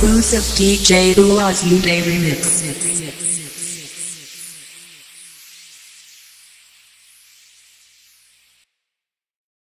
exclusive DJ Luaz Uday remix.